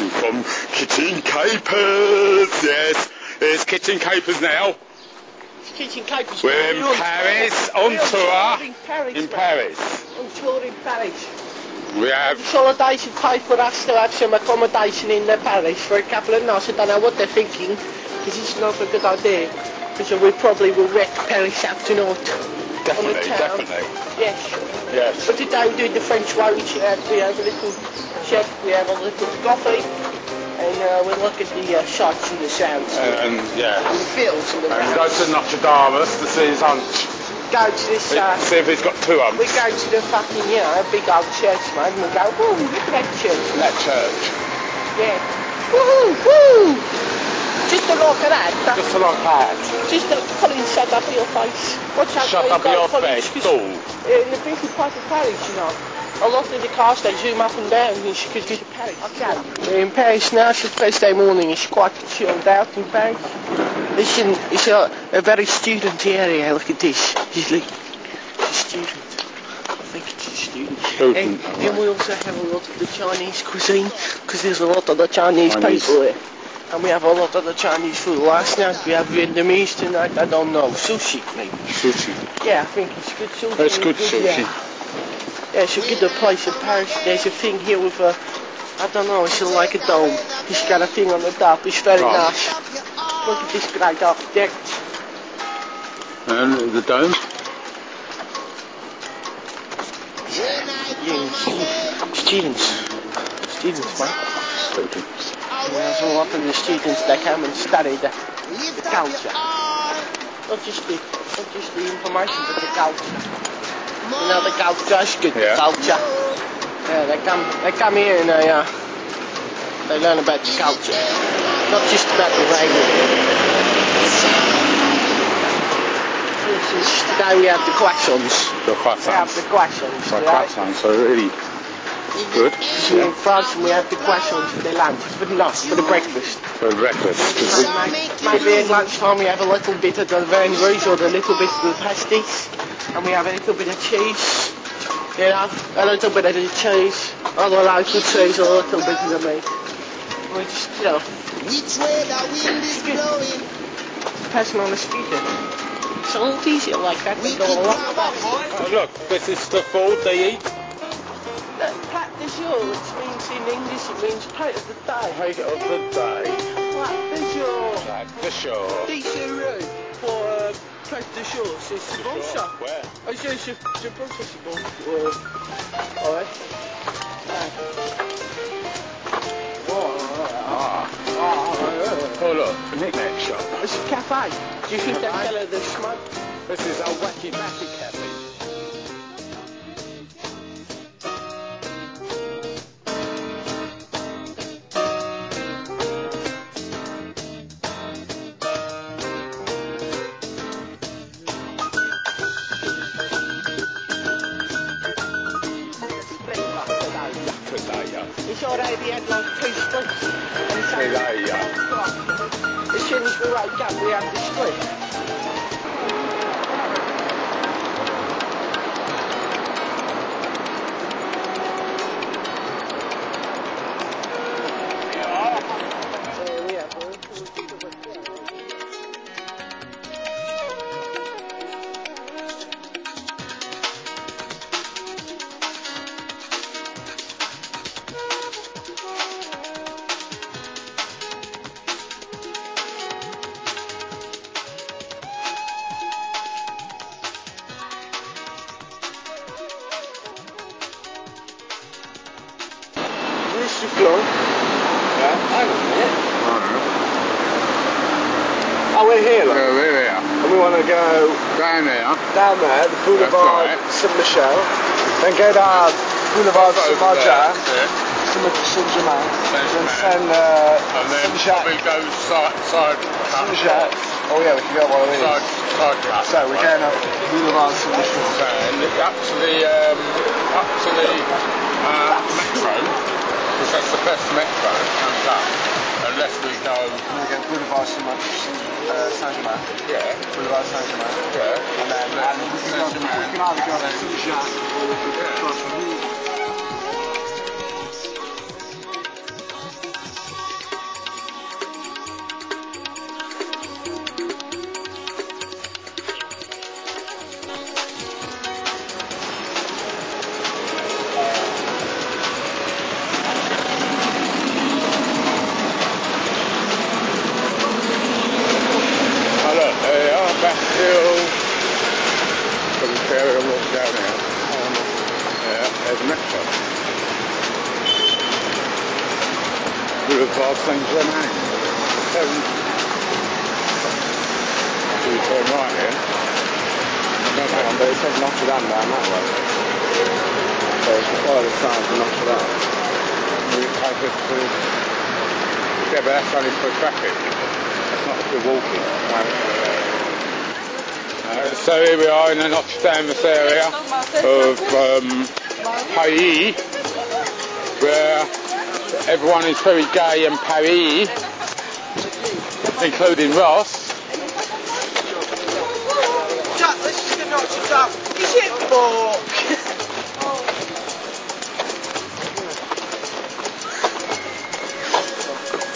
reporting from Kitchen Kapers. Yes, it's Kitchen Kapers now. Kitchen Kapers. We're in Paris on tour. in Paris. In. Paris. On tour in Paris. We have Holidays have paid for us to have some accommodation in uh, Paris for a couple of nights. I don't know what they're thinking, because it's not a good idea. Because we probably will wreck Paris up tonight. Definitely, on the town. definitely. Yes. Yes. But today we do it the French way. We have, we have a little chef, we have a little coffee, and uh, we look at the uh, sights and the sounds. And, and yeah. and the feels and the And we go to Notre Dame to see his hunch. Go to this, uh, See if he's got two we go to the fucking, you know, big old church, man, and we go, woo, look at that church. that church. Yeah. Woohoo, woo! Just to look at that. that Just to like that. just to Colin shut up your face. Watch out Shut up your Colin, face, 'cause, fool. In the busy part of Paris, you know. A lot of the cars they zoom up and down and she could get to Paris. Okay. We're in Paris now, it's Thursday morning, it's quite chilled out in Paris. It's, in, it's a, a very student area, look at this. It's like a student. I think it's a student. Student, And then alright. we also have a lot of the Chinese cuisine, because there's a lot of the Chinese, Chinese. people here. And we have a lot of the Chinese food. Last night we have Vietnamese tonight, I don't know. Sushi, maybe. Sushi. Yeah, I think it's good sushi. That's good yeah. sushi. Yeah, it's a good place in Paris. There's a thing here with a, I don't know, it's like a dome. It's got a thing on the top. It's very Right. nice. Look at this great architect. And the dome. Yeah, students. Students, man. Students. There's a lot of the students that come and study the, the culture. Not just the, not just the information, but the culture. You know, the culture is good Yeah. culture. Yeah, they come, they come here and they, uh, they learn about the culture. Not just about the language. Today we have the croissants. The We have the croissants. The right? croissants are really good. So in France we have the croissants for the lunch, for the lunch, for the breakfast. For breakfast. 'cause we- Maybe at lunchtime we have a little bit of the vangers or the little bit of the pasties, and we have a little bit of cheese. You know, a little bit of the cheese, or the local cheese, or a little bit of the meat. We just, you know, Which way the wind is blowing? passing on the speaker. It's a little easier like that. We We go along. our voice. Oh, look, this is the food they eat. De which means in English it means plate of the day. Plate of the day. De jour. Like the. Déchiré pour euh, plate de jour, c'est c'est bon ça. Where? Ah, je, je pense que c'est bon. Euh, ouais. Ah. Oh, look, knick-knack shop. It's a cafe. Do you think that fella the smoke? This is a wacky macky cafe. Today, yeah. It's already had like two splits. And so, yeah. as soon as we wake up, we have the split. This is floor. Oh, we're here, look. Yeah, we are. And we want to go Down there. down there, the Boulevard right. Saint Michel, then go down Boulevard Saint Over there. Martin, Saint Germain, then Saint-Germain. send uh, And then Saint Jacques. probably go side, side, Saint Jacques. Oh yeah, we can go one of these. side cut. So we're going up Boulevard Saint Michel. And up to the, um, up to the uh, metro, the metro comes up. Unless we go, we go Boulevard uh, Saint Germain. yeah, Boulevard Saint Germain. yeah. And then and we can go, we can either go to Saint Jacques or we can Yeah. cross Seven. So we turn right here. No, but it says Notre Dame down that way. So it's for Notre Dame. we take to. Yeah, but that's only for traffic. That's not for walking. Uh, so here we are in the Notre Dame area of um, where everyone is very gay in Paris, including Ross. Jack, this is the Notre Dame. Is it book?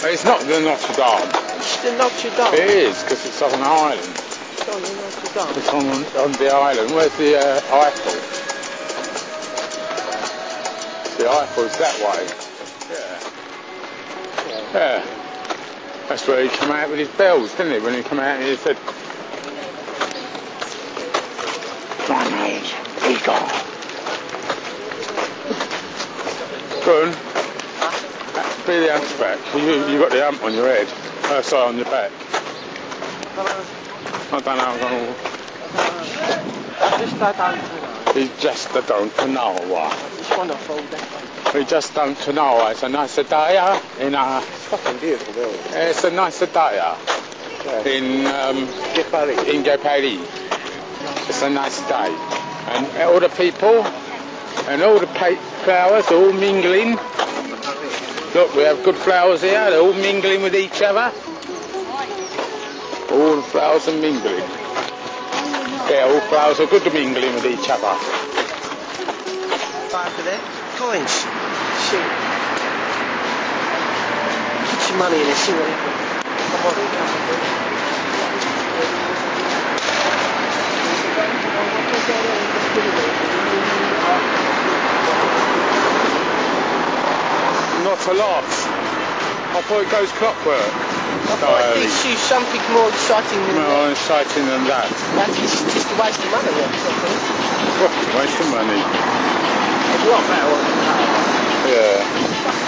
It's not the Notre Dame. It's the Notre Dame. It is, because it's on an island. It's on the Notre Dame. It's on, on the island. Where's the uh, Eiffel? The Eiffel's that way. Yeah. That's where he came out with his bells, didn't he? When he came out and he said, My name's Eagle. Go on. Be the hunchback. You, you got the hump on your head. Uh, sorry, on your back. I don't know. I'm gonna... I just I don't know. We just don't know. It's wonderful. That We just don't know. It's a nice day in a, It's fucking beautiful building. it's a nice day in um, Get Paris. in Gay Paris. It's a nice day, and all the people and all the flowers are all mingling. Look, we have good flowers here. They're all mingling with each other. All the flowers are mingling. Yeah, all flowers are good to mingling with each other. Five for there. Coins. See. Put your money in it, see what happens. Not a lot. I thought it goes clockwork. I thought Diary. this is something more exciting than that. More exciting than that. That is just a waste of money. That's. What a waste of money. There's a lot better that. Yeah.